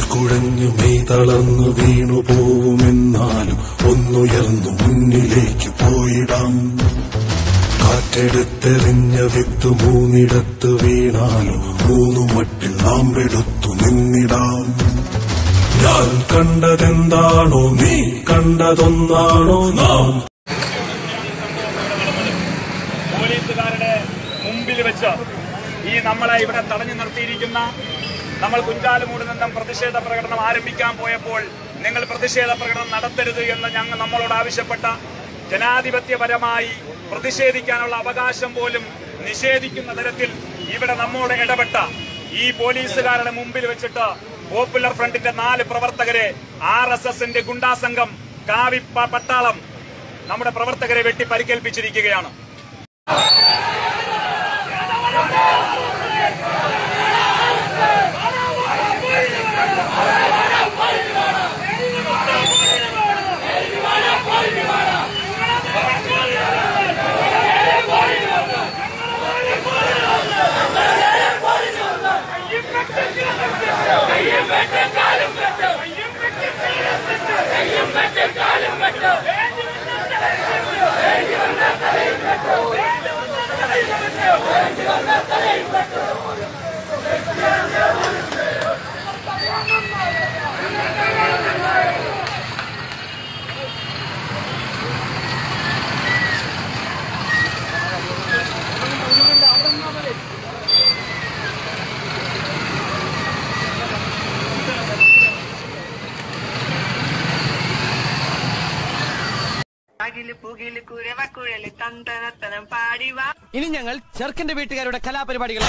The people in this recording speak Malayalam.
കുഴഞ്ഞു മെയ് തളർന്നു വീണു പോവുമെന്നാലും ഒന്നുയർന്നു മുന്നിലേക്ക് പോയിടാം. കാറ്റെടുത്തെറിഞ്ഞ വിത്ത് മൂന്നിടത്ത് വീണാലും മൂന്നു മട്ടിൽ നാം എടുത്തു നിന്നിടാം. ഞാൻ കണ്ടതെന്താണോ നീ കണ്ടതൊന്നാണോ നാം. മുമ്പിൽ വെച്ച് ഈ നമ്മളെ ഇവിടെ തടഞ്ഞു നിർത്തിയിരിക്കുന്ന നമ്മൾ കുഞ്ചാലുമൂട് നിന്നും പ്രതിഷേധ പ്രകടനം ആരംഭിക്കാൻ പോയപ്പോൾ നിങ്ങൾ പ്രതിഷേധ പ്രകടനം നടത്തരുത് എന്ന് ഞങ്ങൾ നമ്മളോട് ആവശ്യപ്പെട്ട ജനാധിപത്യപരമായി പ്രതിഷേധിക്കാനുള്ള അവകാശം പോലും നിഷേധിക്കുന്ന തരത്തിൽ ഇവിടെ നമ്മോട് ഇടപെട്ട ഈ പോലീസുകാരുടെ മുമ്പിൽ വെച്ചിട്ട് പോപ്പുലർ ഫ്രണ്ടിന്റെ നാല് പ്രവർത്തകരെ ആർ എസ് എസിന്റെ ഗുണ്ടാസംഘം കാവി പട്ടാളം നമ്മുടെ പ്രവർത്തകരെ വെട്ടി പരിക്കേൽപ്പിച്ചിരിക്കുകയാണ്. मट ഇനി ഞങ്ങൾ ചെറുക്കന്റെ വീട്ടുകാരുടെ കലാപരിപാടികൾ